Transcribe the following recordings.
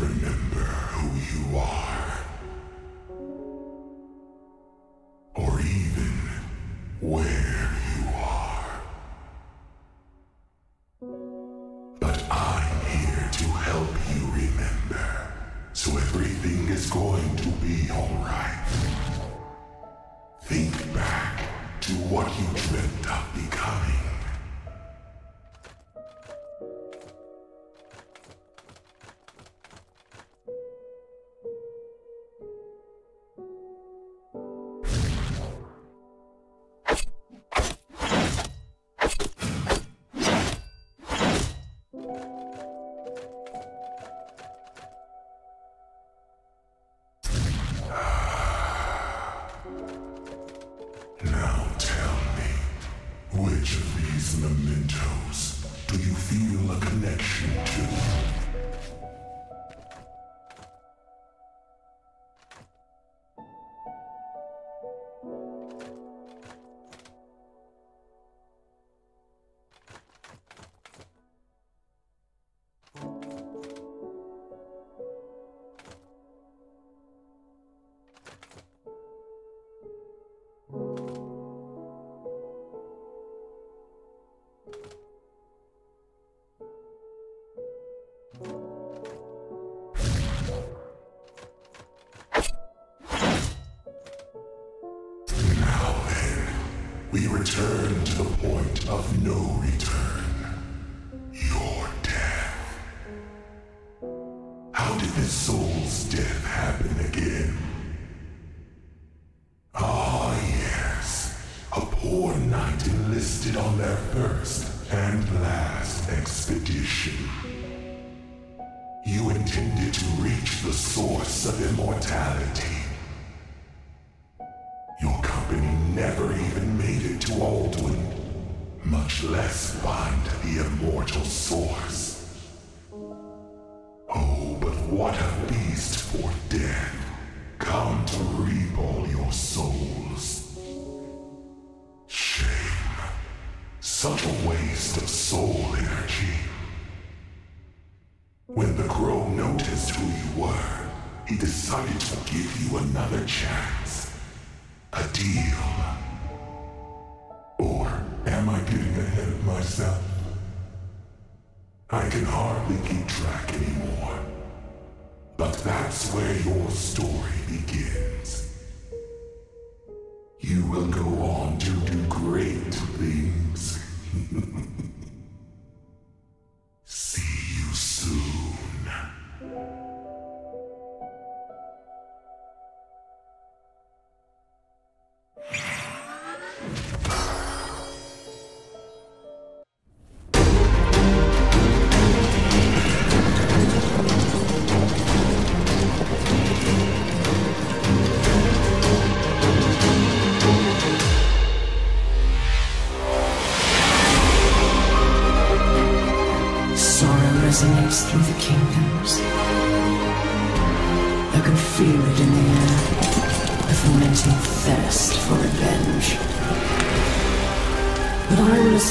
remember who you are. Or even where you are. But I'm here to help you remember. So everything is going to be alright. Think back to what you dreamt soul's death happen again? Ah, yes. A poor knight enlisted on their first and last expedition. You intended to reach the source of immortality. Your company never even made it to Alduin, much less find the immortal source. What a beast for death, come to reap all your souls. Shame. Such a waste of soul energy. When the crow noticed who you were, he decided to give you another chance. A deal.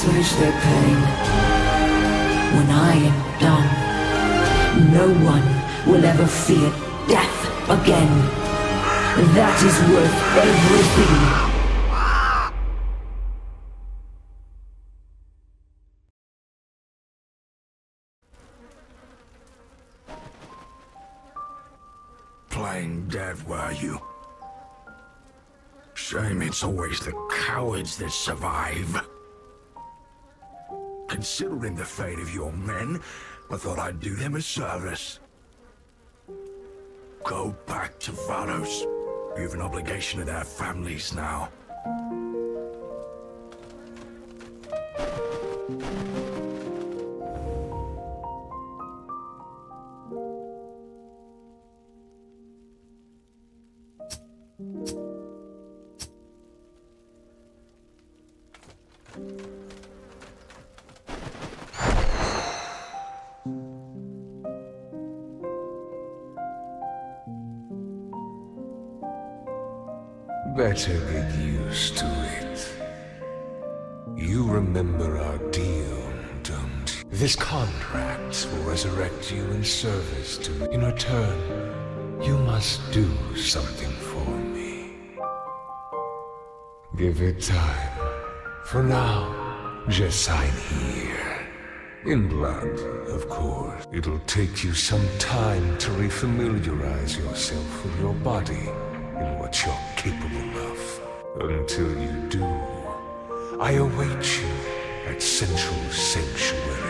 Assuage their pain. When I am done, no one will ever fear death again. That is worth everything. Playing dead, were you? Shame it's always the cowards that survive. Considering the fate of your men, I thought I'd do them a service. Go back to Vados. You have an obligation to their families now. Service to me. In return, you must do something for me. Give it time. For now, just sign here. In blood, of course. It'll take you some time to refamiliarize yourself with your body and what you're capable of. Until you do, I await you at Central Sanctuary.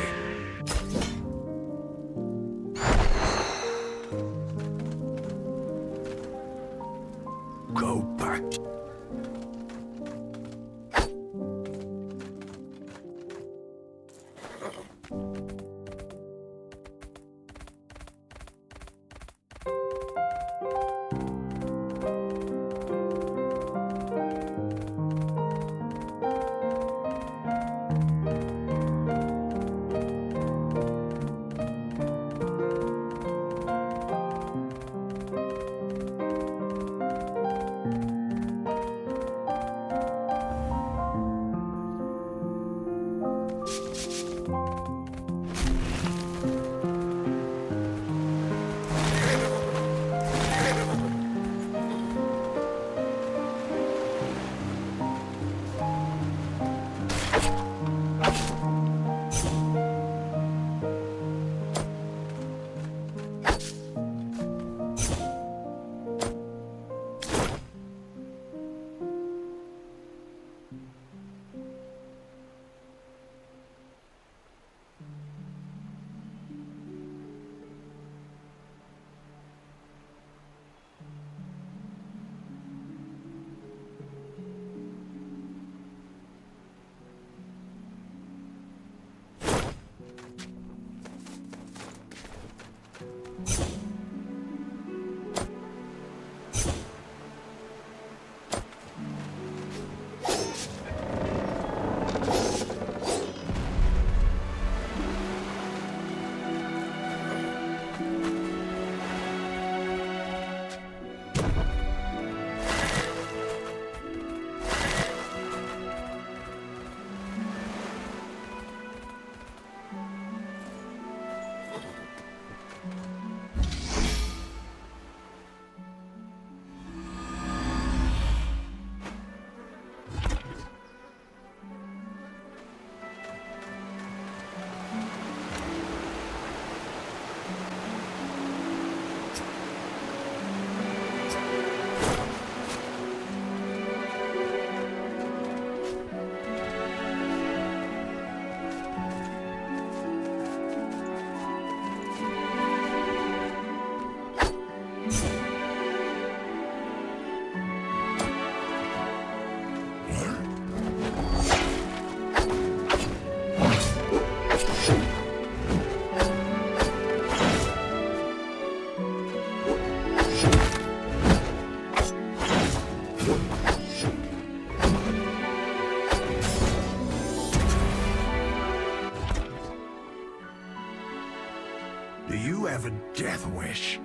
Wish?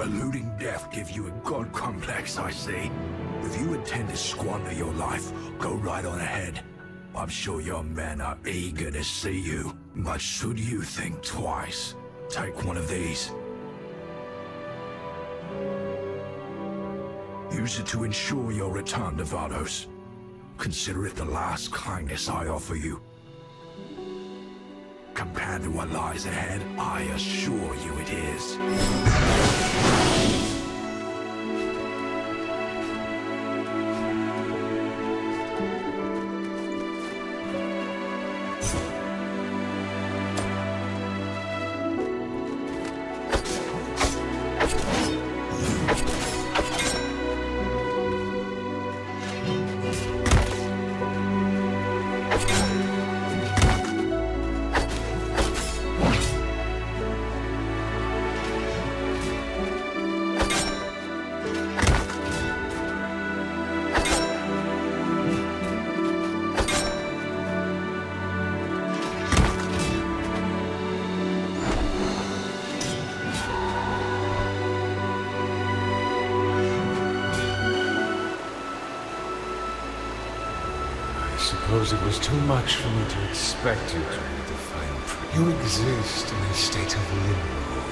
Eluding death gives you a god complex, I see. If you intend to squander your life, go right on ahead. I'm sure your men are eager to see you. But should you think twice, take one of these. Use it to ensure your return to Vados. Consider it the last kindness I offer you. Compared to what lies ahead, I assure you it is. Suppose it was too much for me to expect you to read the fine print. You exist in a state of limbo.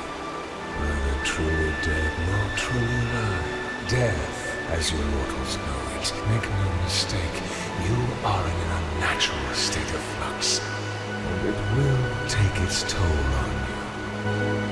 Neither truly dead nor truly alive. Death, as you mortals know it. Make no mistake, you are in an unnatural state of flux. And it will take its toll on you.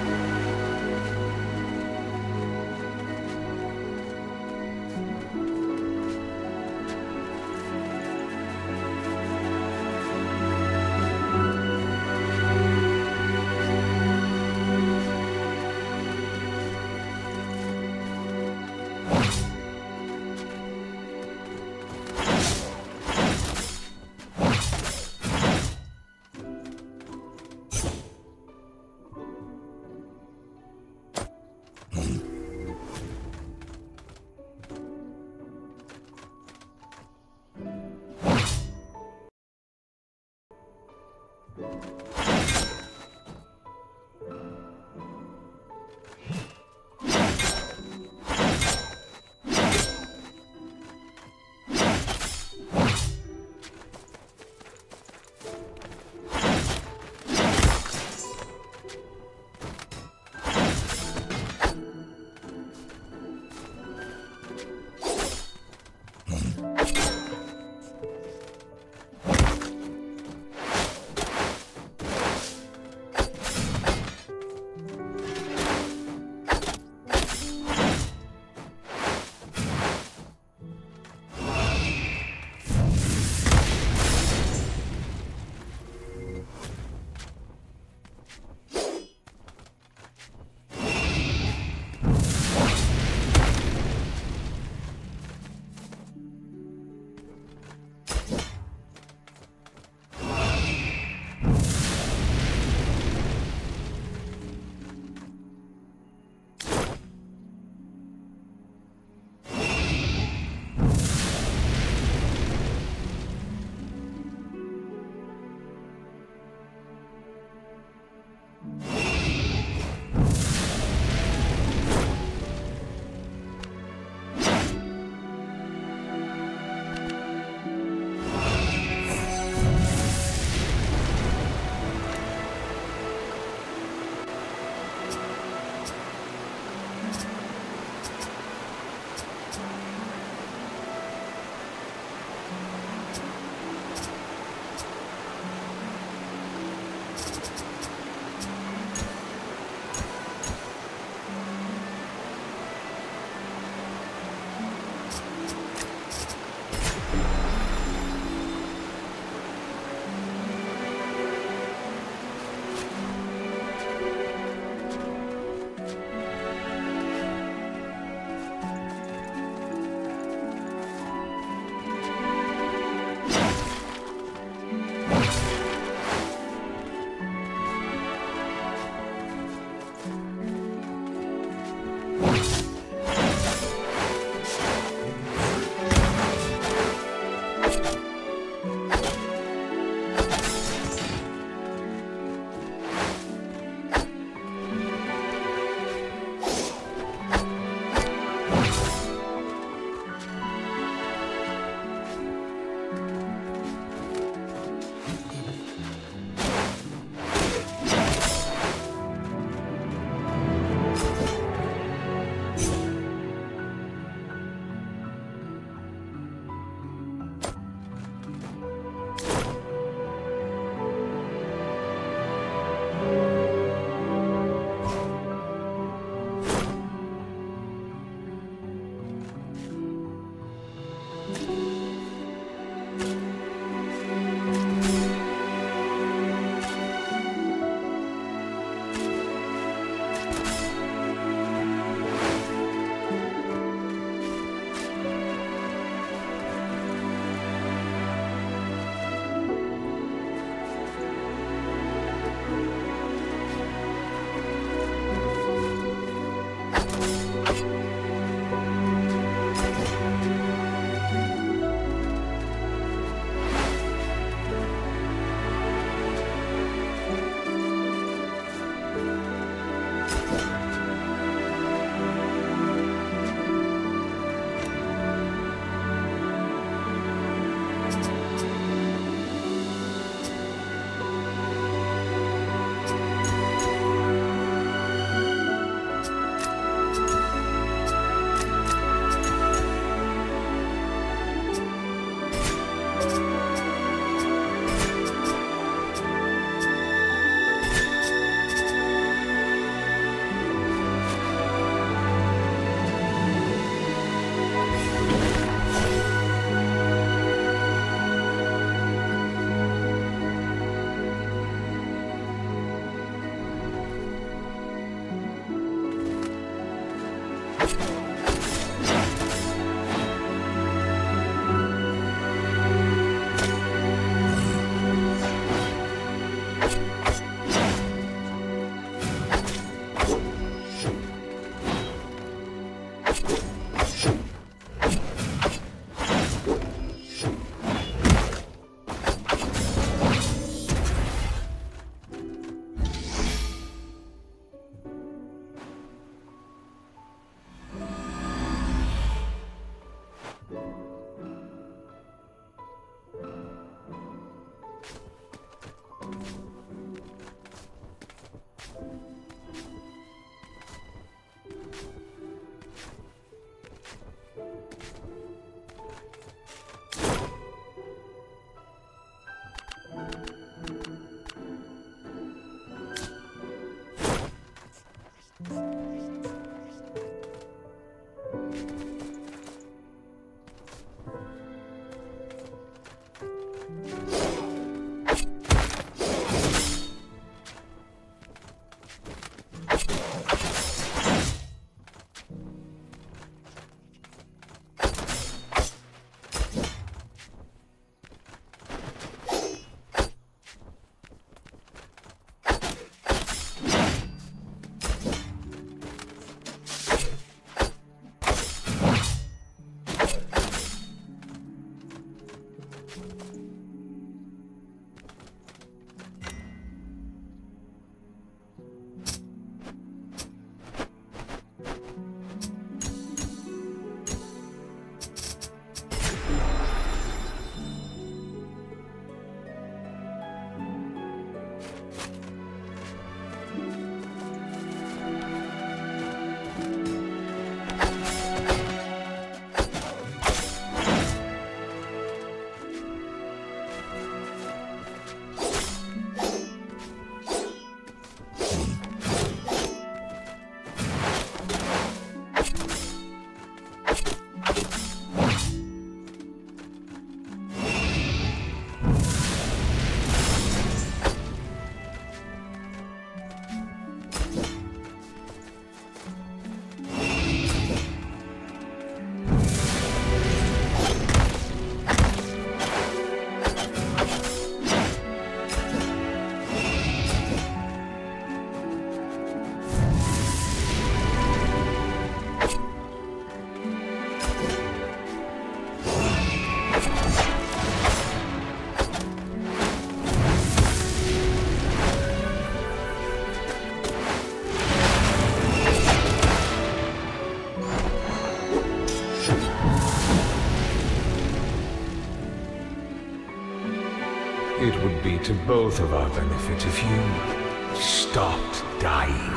Both of our benefit if you stopped dying.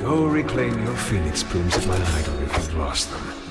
Go reclaim your phoenix plumes at my idol if you've lost them.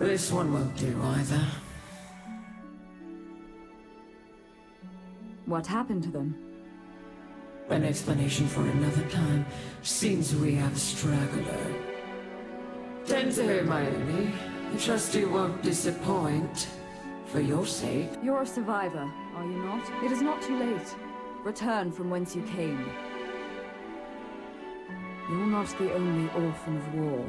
This one won't do either. What happened to them? An explanation for another time. Seems we have a straggler. My enemy. I trust you won't disappoint. For your sake. You're a survivor, are you not? It is not too late. Return from whence you came. You're not the only orphan of war.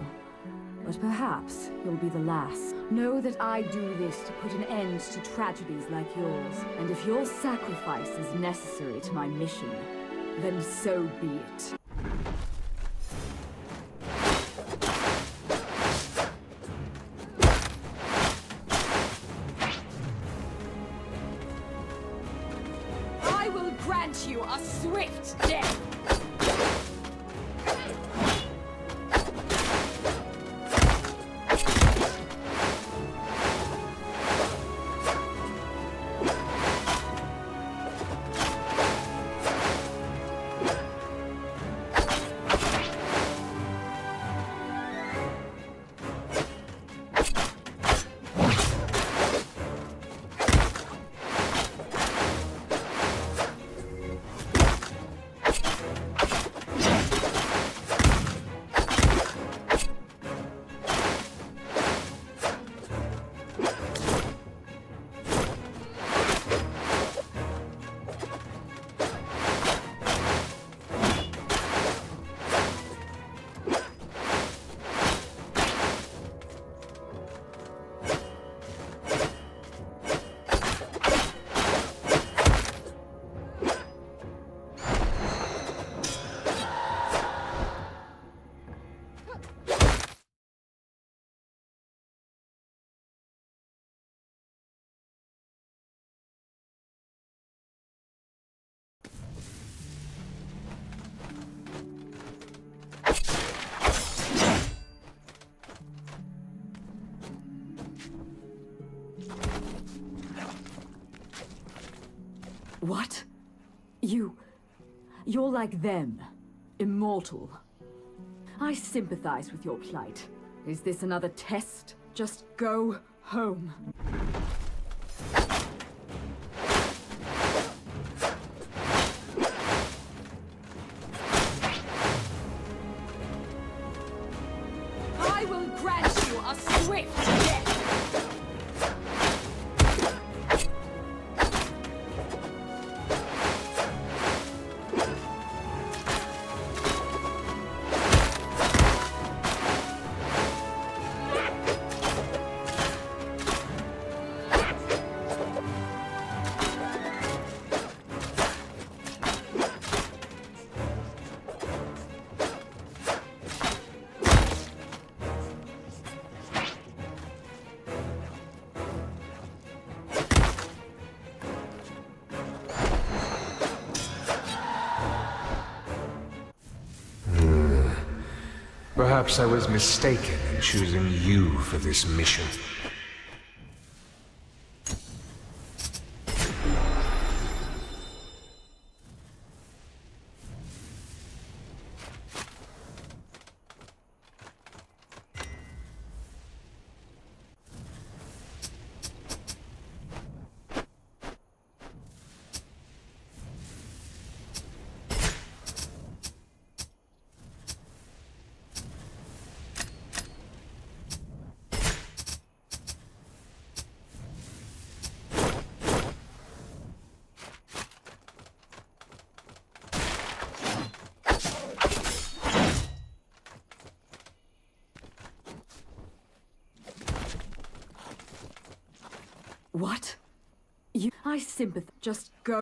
But perhaps you'll be the last. Know that I do this to put an end to tragedies like yours. And if your sacrifice is necessary to my mission, then so be it. I will grant you a swift death! What? You... You're like them. Immortal. I sympathize with your plight. Is this another test? Just go home. Perhaps I was mistaken in choosing you for this mission. What? You... I sympathize. Just go...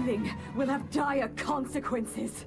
meddling will have dire consequences.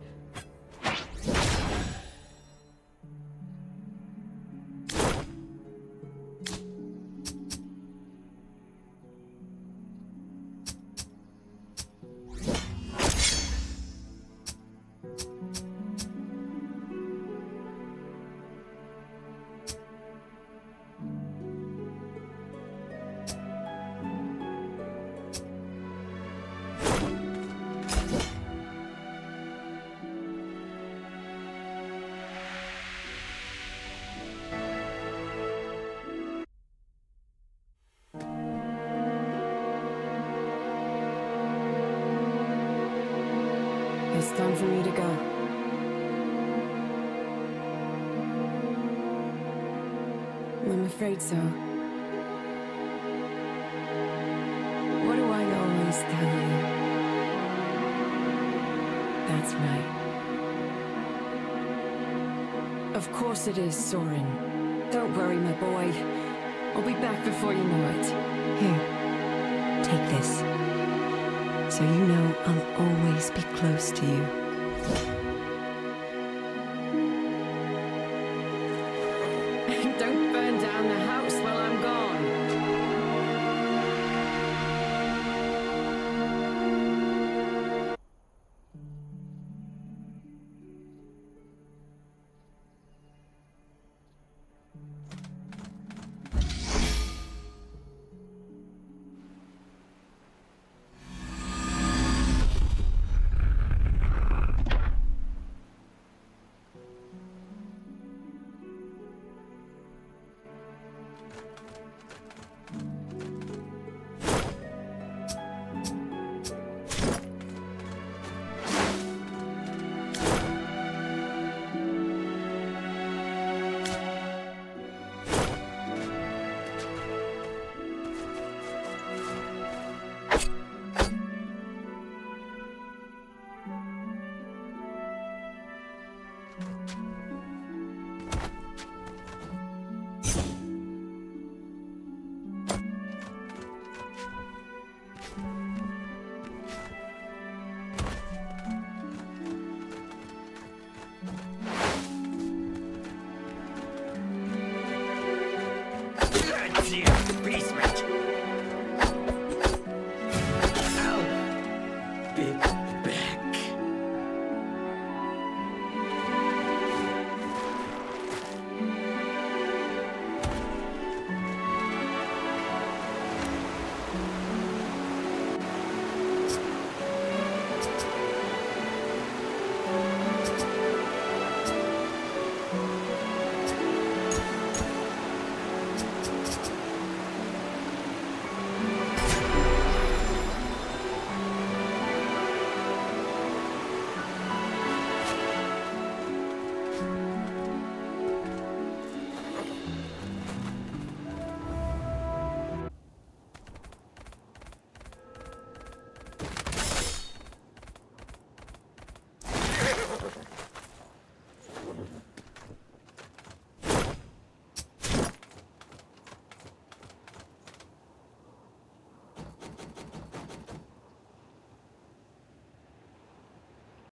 Time for me to go. I'm afraid so. What do I always tell you? That's right. Of course it is, Sorun. Don't worry, my boy. I'll be back before you know it. Here, take this. So you know I'll always be close to you. Thank you. people.